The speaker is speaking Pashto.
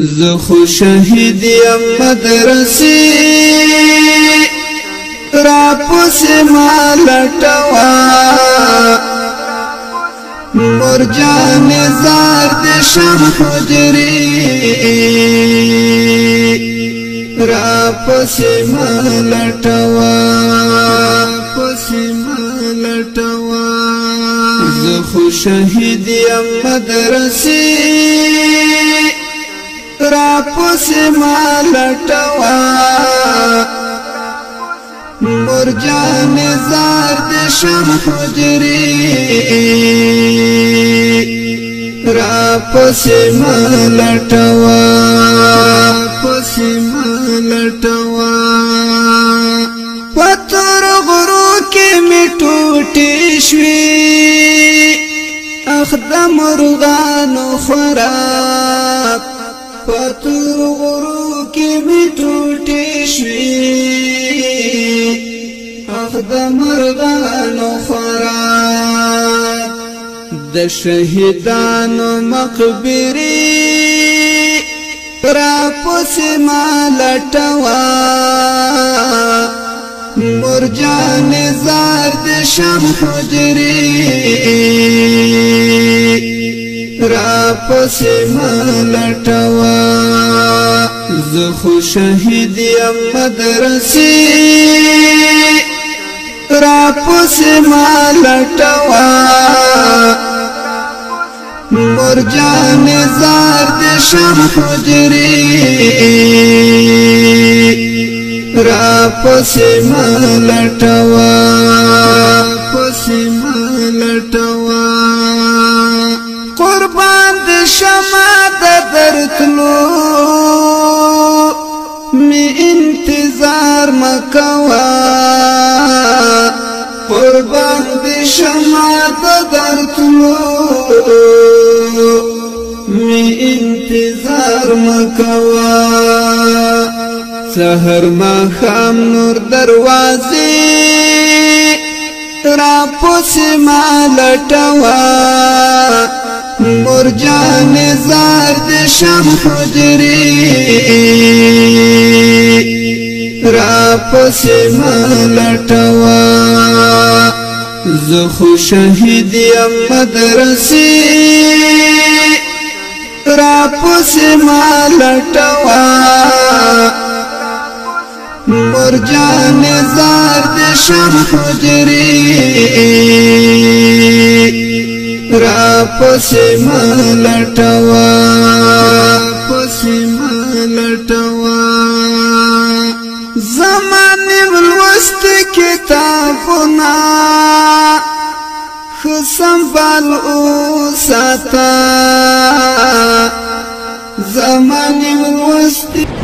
زه خو شهید یم مدرسې را پسې ما لټوا مور جان زار دې شم حجرې را پسې ما لټوا پسې ما لټوا زه خو شهید یم مدرسې را پس مالټوا مور جان زار د شم حجري را پس مالټوا پس مالټوا پتر غرو کې میټوټي شوي اخدم مرغانو خورا پتور غرو کې می ټوټې شوې اخ د مرغانو خوراک د شهیدانو مقبري را پس ما لټوا مرجان زار د شم حجري را پس ما لټوا زه خو شهید یم مدرسې را پسې ما لټوه مور جان زار د شم حجري را پس ملټوا پس ملټوا قربان د شمع د درتلو کوا قربان دې شمع ته درتلو می انتظار مکوا سحر ما خام نور دروازه را پوس ما لټوا مرجان زار د شم حجری را پس ملټوا زه خو شهید یم مدرسې را پس ملټوا مرجان زار د شم حجري را پس ملټوا لست کتابنا خسم بل او ساتا زمانی ورستی